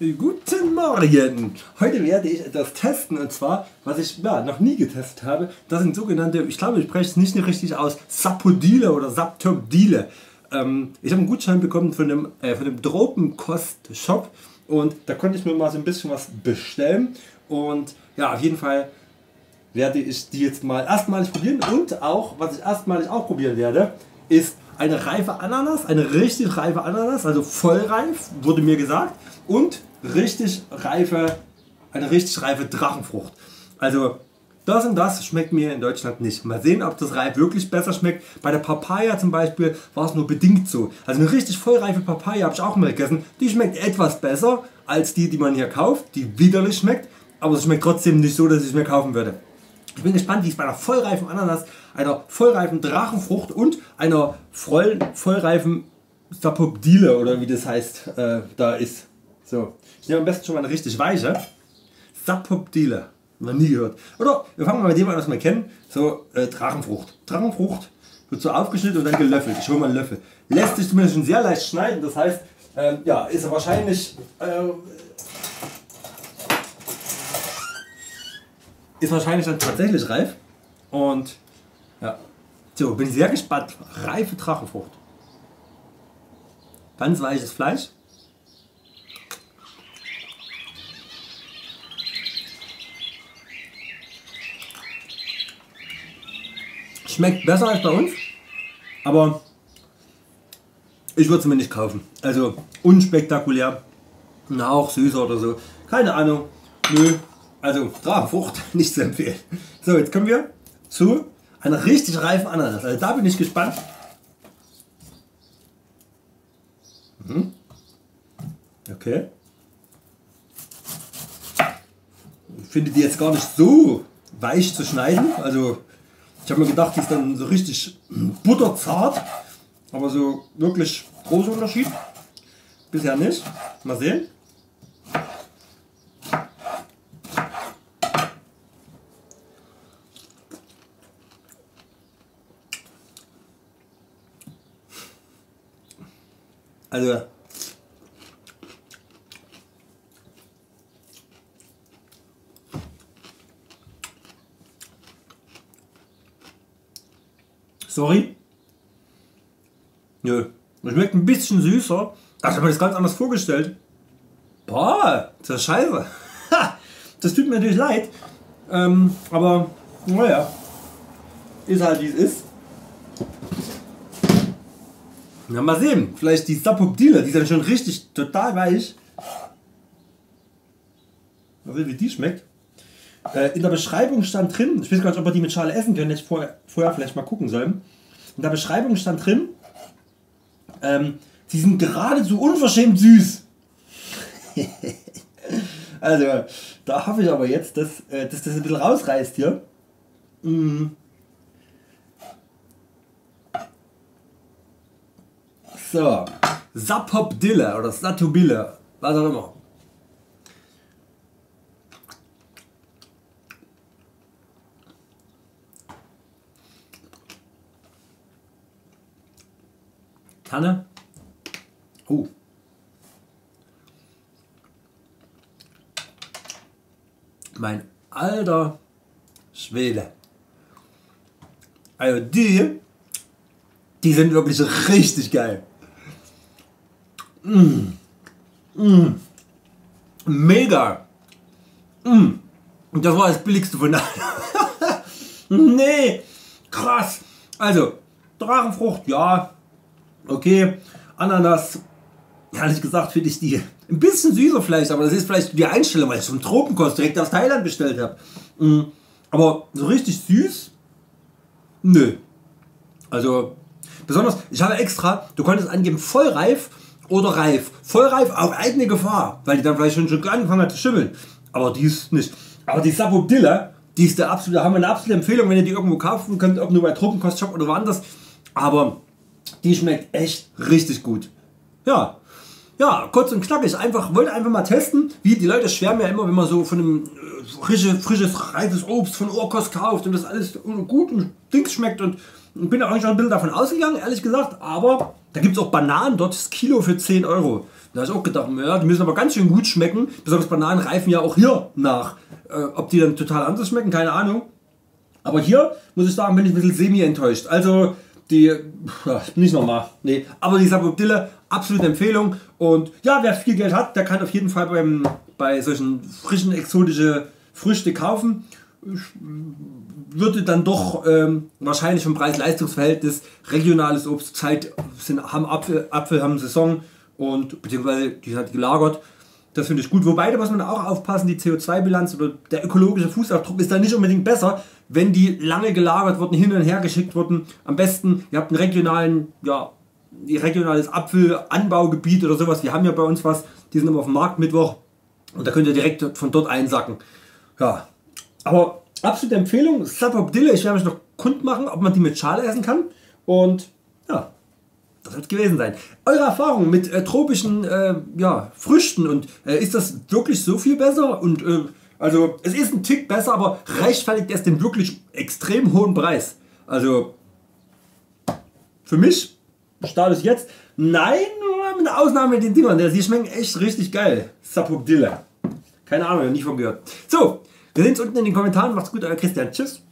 Guten Morgen! Heute werde ich etwas testen und zwar, was ich ja, noch nie getestet habe. Das sind sogenannte, ich glaube ich spreche es nicht richtig aus, Sapodile oder Saptobdile. Ähm, ich habe einen Gutschein bekommen von dem, äh, von dem Tropenkost-Shop und da konnte ich mir mal so ein bisschen was bestellen. Und ja, auf jeden Fall werde ich die jetzt mal erstmalig probieren und auch, was ich erstmalig auch probieren werde, ist eine reife Ananas, eine richtig reife Ananas, also vollreif, wurde mir gesagt, und richtig reife, eine richtig reife Drachenfrucht. Also das und das schmeckt mir in Deutschland nicht. Mal sehen, ob das reif wirklich besser schmeckt. Bei der Papaya zum Beispiel war es nur bedingt so. Also eine richtig vollreife Papaya habe ich auch mal gegessen. Die schmeckt etwas besser als die, die man hier kauft, die widerlich schmeckt. Aber es schmeckt trotzdem nicht so, dass ich es mir kaufen würde. Ich bin gespannt, wie es bei einer vollreifen Ananas, einer vollreifen Drachenfrucht und einer voll, vollreifen Sapobdile oder wie das heißt, äh, da ist. So, ich nehme am besten schon mal eine richtig weiche. Sapobdile. Noch nie gehört. Oder wir fangen mal mit dem an, was wir kennen. So, äh, Drachenfrucht. Drachenfrucht wird so aufgeschnitten und dann gelöffelt. Ich hole mal einen Löffel. Lässt sich zumindest schon sehr leicht schneiden. Das heißt, ähm, ja, ist wahrscheinlich. Äh, ist wahrscheinlich dann tatsächlich reif. Und ja, so, bin sehr gespannt. Reife Drachenfrucht. Ganz weiches Fleisch. Schmeckt besser als bei uns, aber ich würde es mir nicht kaufen. Also unspektakulär, na auch süßer oder so. Keine Ahnung. Nö. Also Drachenfrucht nicht zu empfehlen. So, jetzt kommen wir zu einer richtig reifen Ananas. Also da bin ich gespannt. Mhm. Okay. Ich finde die jetzt gar nicht so weich zu schneiden. Also ich habe mir gedacht, die ist dann so richtig butterzart. Aber so wirklich großer Unterschied. Bisher nicht. Mal sehen. Also Sorry? Nö. Schmeckt ein bisschen süßer. Da habe ich mir das ganz anders vorgestellt. Boah, das ist scheiße. das tut mir natürlich leid. Ähm, aber naja, ist halt wie es ist. Na mal sehen, vielleicht die Sapopdile, die sind schon richtig total weich. Mal sehen, wie die schmeckt. Äh, in der Beschreibung stand drin, ich weiß gar nicht, ob wir die mit Schale essen können, hätte ich vorher, vorher vielleicht mal gucken sollen. In der Beschreibung stand drin, ähm, sie sind geradezu unverschämt süß. also, da hoffe ich aber jetzt, dass, äh, dass das ein bisschen rausreißt hier. Mm. So, Sapopdille oder Satubille, was auch immer. Tanne. Uh. Mein alter Schwede. Also die, die sind wirklich richtig geil. Mm. Mm. Mega. Mm. Und das war das billigste von allen. nee, krass. Also, Drachenfrucht, ja, okay. Ananas, ehrlich gesagt, finde ich die ein bisschen süßer vielleicht, aber das ist vielleicht die Einstellung, weil ich einen Tropenkost direkt aus Thailand bestellt habe. Aber so richtig süß? Nö. Also, besonders, ich habe extra, du konntest angeben vollreif oder reif. Vollreif auf eigene Gefahr, weil die dann vielleicht schon, schon angefangen hat zu schimmeln. Aber die ist nicht. Aber die Sabobdilla, die ist der absolute, haben wir eine absolute Empfehlung, wenn ihr die irgendwo kaufen könnt, ob nur bei Tropenkost-Shop oder woanders. Aber die schmeckt echt richtig gut. Ja. Ja, kurz und knackig. Einfach, wollte einfach mal testen, wie die Leute schwärmen ja immer, wenn man so von einem äh, frische, frisches, reifes Obst von Urkost kauft und das alles gut und Dings schmeckt und und bin auch schon ein bisschen davon ausgegangen, ehrlich gesagt, aber da gibt es auch Bananen, dort ist Kilo für 10 Euro. Da habe ich auch gedacht, ja, die müssen aber ganz schön gut schmecken. Besonders Bananen reifen ja auch hier nach. Äh, ob die dann total anders schmecken, keine Ahnung. Aber hier muss ich sagen, bin ich ein bisschen semi enttäuscht. Also die, ja, nicht nochmal, nee. Aber die Sapodille, absolute Empfehlung. Und ja, wer viel Geld hat, der kann auf jeden Fall beim, bei solchen frischen, exotischen Früchte kaufen. Ich würde dann doch ähm, wahrscheinlich vom Preis-Leistungs-Verhältnis regionales Obst Zeit sind, haben Apfel, Apfel haben Saison und beziehungsweise die hat gelagert. Das finde ich gut. Wobei, da muss man auch aufpassen, die CO2-Bilanz oder der ökologische Fußabdruck ist da nicht unbedingt besser, wenn die lange gelagert wurden, hin und her geschickt wurden. Am besten, ihr habt einen regionalen, ja, regionales Apfelanbaugebiet oder sowas. Wir haben ja bei uns was, die sind immer auf dem Markt Mittwoch und da könnt ihr direkt von dort einsacken. Ja, aber absolute Empfehlung. Sapobdille, ich werde mich noch kund ob man die mit Schale essen kann. Und ja, das wird gewesen sein. Eure Erfahrung mit äh, tropischen äh, ja, Früchten und äh, ist das wirklich so viel besser? Und äh, also es ist ein Tick besser, aber rechtfertigt es den wirklich extrem hohen Preis. Also für mich Status jetzt nein, mit Ausnahme den Dingern, die schmecken echt richtig geil. Sapobdille. Keine Ahnung, nicht von gehört. So, wir sehen uns unten in den Kommentaren. Macht's gut, euer Christian. Tschüss.